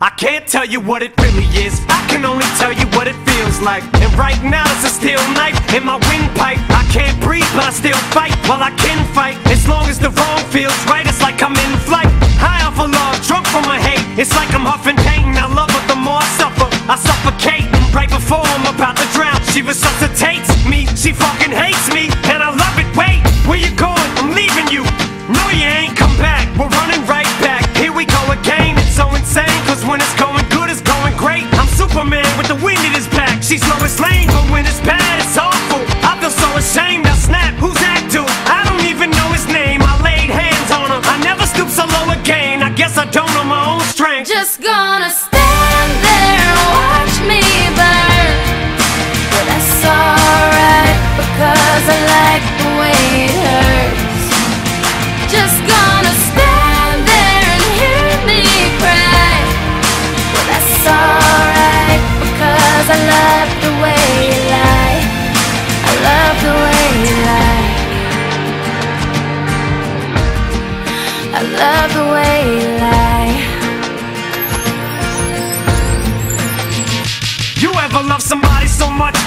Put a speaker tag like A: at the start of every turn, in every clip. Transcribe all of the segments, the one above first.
A: I
B: can't tell you what it really is. I can only tell you what it feels like. And right now it's a steel knife in my windpipe. I can't breathe but I still fight. While well, I can fight. As long as the wrong feels right It's like I'm in flight. High off a of love, drunk from my hate It's like I'm huffing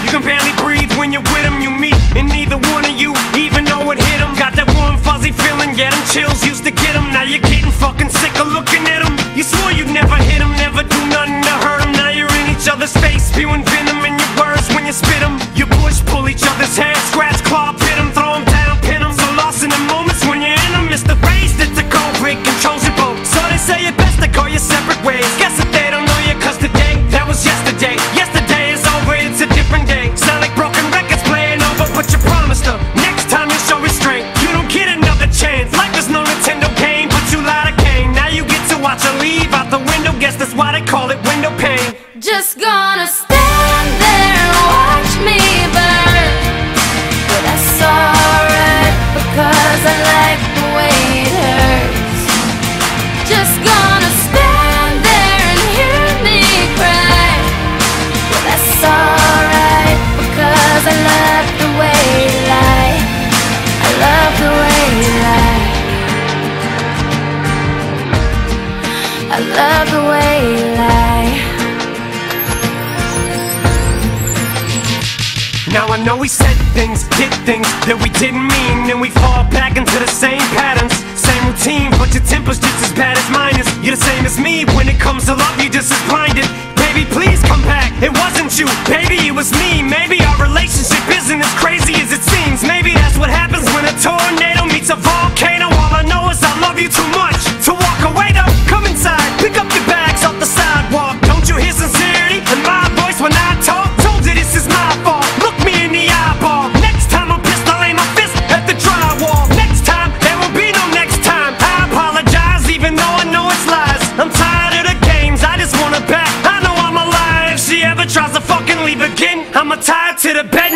B: You can barely breathe when you're with him, you meet, and neither one of you even know it hit him. Got that warm, fuzzy feeling, get
A: him chills. I love the way you lie.
B: Now I know we said things, did things that we didn't mean And we fall back into the same patterns, same routine But your temper's just as bad as mine is. You're the same as me, when it comes to love you're just as blinded. Baby please come back, it wasn't you, baby it was me. motherfucking leave again. I'm a tie to the bed.